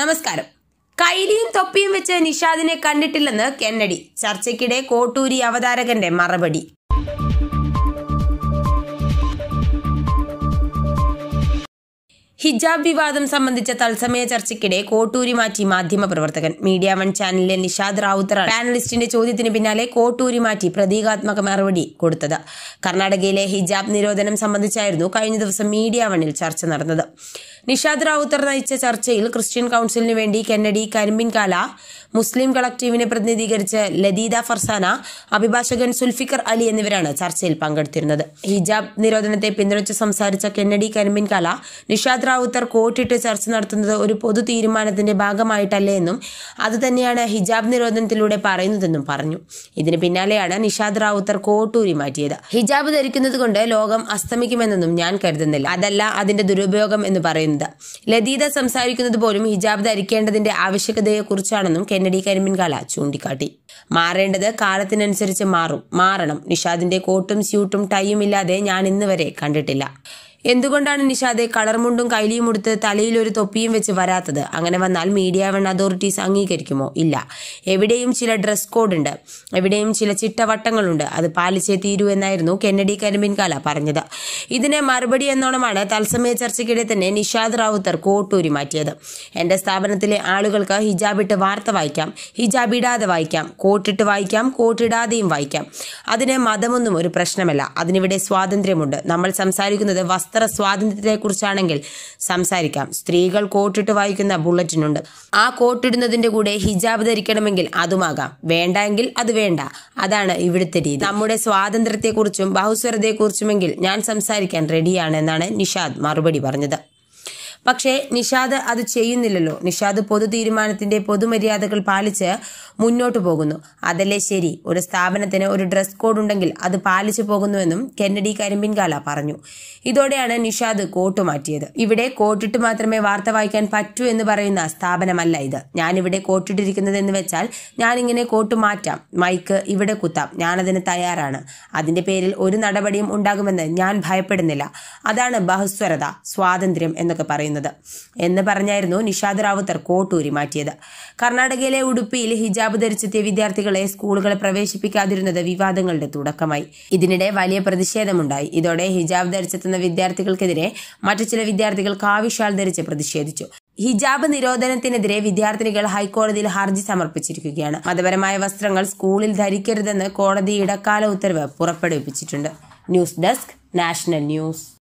നമസ്കാരം. കൈലിയും തൊപ്പിയും വെച്ച് നിഷാദിനെ കണ്ടിട്ടില്ലെന്ന് കെന്നഡി. ചർച്ചയ്ക്കിടെ കോട്ടൂരി അവതാരകന്റെ മറുപടി. ഹിജാബ് വിവാദം സംബന്ധിച്ച തത്സമയ ചർച്ചയ്ക്കിടെ കോട്ടൂരി മാറ്റി മാധ്യമപ്രവർത്തകൻ മീഡിയ വൺ ചാനലിലെ നിഷാദ് റാവുത്തർ പാനലിസ്റ്റിന്റെ ചോദ്യത്തിന് പിന്നാലെ കോട്ടൂരി മാറ്റി പ്രതീകാത്മക മറുപടി കൊടുത്തത്. കർണാടകയിലെ ഹിജാബ് നിരോധനം സംബന്ധിച്ചായിരുന്നു കഴിഞ്ഞ ദിവസം മീഡിയ വണ്ണിൽ ചർച്ച നടന്നത്. നിഷാദ് റാവുത്തർ നയിച്ച ചർച്ചയിൽ ക്രിസ്ത്യൻ കൌൺസിലിന് വേണ്ടി കെന്നഡി കരിമ്പിൻകാല മുസ്ലിം കളക്ടീവിനെ പ്രതിനിധീകരിച്ച് ലദീദ ഫർസാന അഭിഭാഷകൻ സുൽഫിക്കർ അലി എന്നിവരാണ് ചർച്ചയിൽ പങ്കെടുത്തിരുന്നത്. ഹിജാബ് നിരോധനത്തെ പിന്തുണച്ച് സംസാരിച്ച കെന്നഡി കരിമ്പിൻകാല നിഷാദ് റാവുത്തർ കോട്ടിട്ട് ചർച്ച നടത്തുന്നത് ഒരു പൊതു തീരുമാനത്തിന്റെ ഭാഗമായിട്ടല്ലേ എന്നും അതുതന്നെയാണ് ഹിജാബ് നിരോധനത്തിലൂടെ പറയുന്നതെന്നും പറഞ്ഞു. ഇതിന് പിന്നാലെയാണ് നിഷാദ് റാവുത്തർ കോട്ടൂരി മാറ്റിയത്. ഹിജാബ് ധരിക്കുന്നത് കൊണ്ട് ലോകം അസ്തമിക്കുമെന്നൊന്നും ഞാൻ കരുതുന്നില്ല. അതല്ല അതിന്റെ ദുരുപയോഗം എന്ന് പറയുന്നത്. ലതീത സംസാരിക്കുന്നത് പോലും ഹിജാബ് ധരിക്കേണ്ടതിന്റെ ആവശ്യകതയെക്കുറിച്ചാണെന്നും കെന്നഡി കരിമ്പിൻകാല ചൂണ്ടിക്കാട്ടി. മാറേണ്ടത് കാലത്തിനനുസരിച്ച് മാറും. മാറണം. നിഷാദിന്റെ കോട്ടും സ്യൂട്ടും ടൈയും ഇല്ലാതെ ഞാൻ ഇന്നുവരെ കണ്ടിട്ടില്ല. എന്തുകൊണ്ടാണ് നിഷാദെ കളർമുണ്ടും കൈലിയും ഉടുത്ത് തലയിൽ ഒരു തൊപ്പിയും വെച്ച് വരാത്തത്? അങ്ങനെ വന്നാൽ മീഡിയ വൺ അതോറിറ്റീസ് അംഗീകരിക്കുമോ? ഇല്ല. എവിടെയും ചില ഡ്രസ് കോഡ് ഉണ്ട്. എവിടെയും ചില ചിട്ടവട്ടങ്ങളുണ്ട്. അത് പാലിച്ചേ തീരൂ എന്നായിരുന്നു കെന്നഡി കരിമ്പിൻകാല പറഞ്ഞത്. ഇതിനെ മറുപടി എന്നോണമാണ് തത്സമയ ചർച്ചയ്ക്കിടെ തന്നെ നിഷാദ് റാവുത്തർ കോട്ടൂരി മാറ്റിയത്. എന്റെ സ്ഥാപനത്തിലെ ആളുകൾക്ക് ഹിജാബിട്ട് വാർത്ത വായിക്കാം. ഹിജാബ് ഇടാതെ വായിക്കാം. കോട്ടിട്ട് വായിക്കാം. കോട്ടിടാതെയും വായിക്കാം. അതിന് മതമൊന്നും ഒരു പ്രശ്നമല്ല. അതിനിവിടെ സ്വാതന്ത്ര്യമുണ്ട്. നമ്മൾ സംസാരിക്കുന്നത് വസ്ത്ര സ്വാതന്ത്ര്യത്തെക്കുറിച്ചാണെങ്കിൽ സംസാരിക്കാം. സ്ത്രീകൾ കോട്ടിട്ട് വായിക്കുന്ന ബുള്ളറ്റിനുണ്ട്. ആ കോട്ടിടുന്നതിന്റെ കൂടെ ഹിജാബ് ധരിക്കണമെങ്കിൽ അതുമാകാം. വേണ്ട എങ്കിൽ അത് വേണ്ട. അതാണ് ഇവിടുത്തെ രീതി. നമ്മുടെ സ്വാതന്ത്ര്യത്തെക്കുറിച്ചും ബഹുസ്വരതയെക്കുറിച്ചുമെങ്കിൽ ഞാൻ സംസാരിക്കാൻ റെഡിയാണ് എന്നാണ് നിഷാദ് മറുപടി പറഞ്ഞത്. പക്ഷേ നിഷാദ് അത് ചെയ്യുന്നില്ലല്ലോ. നിഷാദ് പൊതു തീരുമാനത്തിന്റെ പൊതുമര്യാദകൾ പാലിച്ച് മുന്നോട്ടു പോകുന്നു. അതല്ലേ ശരി. ഒരു സ്ഥാപനത്തിന് ഒരു ഡ്രസ് കോഡ് ഉണ്ടെങ്കിൽ അത് പാലിച്ചു പോകുന്നുവെന്നും കെന്നഡി കരിമ്പിൻകാല പറഞ്ഞു. ഇതോടെയാണ് നിഷാദ് കോട്ട് മാറ്റിയത്. ഇവിടെ കോട്ടിട്ട് മാത്രമേ വാർത്ത വായിക്കാൻ പറ്റൂ എന്ന് പറയുന്ന സ്ഥാപനമല്ല ഇത്. ഞാനിവിടെ കോട്ടിട്ടിരിക്കുന്നത് എന്ന് വെച്ചാൽ ഞാനിങ്ങനെ കോട്ട് മാറ്റാം. മൈക്ക് ഇവിടെ കുത്താം. ഞാനതിന് തയ്യാറാണ്. അതിന്റെ പേരിൽ ഒരു നടപടിയും ഉണ്ടാകുമെന്ന് ഞാൻ ഭയപ്പെടുന്നില്ല. അതാണ് ബഹുസ്വരത സ്വാതന്ത്ര്യം എന്നൊക്കെ പറയുന്നത്. എന്ന് പറഞ്ഞായിരുന്നു നിഷാദ് റാവുത്തർ കോട്ടൂരി മാറ്റിയത്. കർണാടകയിലെ ഉടുപ്പിയിൽ ഹിജാബ് ധരിച്ചെത്തിയ വിദ്യാർത്ഥികളെ സ്കൂളുകളെ പ്രവേശിപ്പിക്കാതിരുന്നത് വിവാദങ്ങളുടെ തുടക്കമായി. ഇതിനിടെ വലിയ പ്രതിഷേധമുണ്ടായി. ഇതോടെ ഹിജാബ് ധരിച്ചെത്തുന്ന വിദ്യാർത്ഥികൾക്കെതിരെ മറ്റു ചില വിദ്യാർത്ഥികൾ കാവിഷാൽ ധരിച്ച് പ്രതിഷേധിച്ചു. ഹിജാബ് നിരോധനത്തിനെതിരെ വിദ്യാർത്ഥിനികൾ ഹൈക്കോടതിയിൽ ഹർജി സമർപ്പിച്ചിരിക്കുകയാണ്. മതപരമായ വസ്ത്രങ്ങൾ സ്കൂളിൽ ധരിക്കരുതെന്ന് കോടതി ഇടക്കാല ഉത്തരവ് പുറപ്പെടുവിപ്പിച്ചിട്ടുണ്ട്. News desk national news.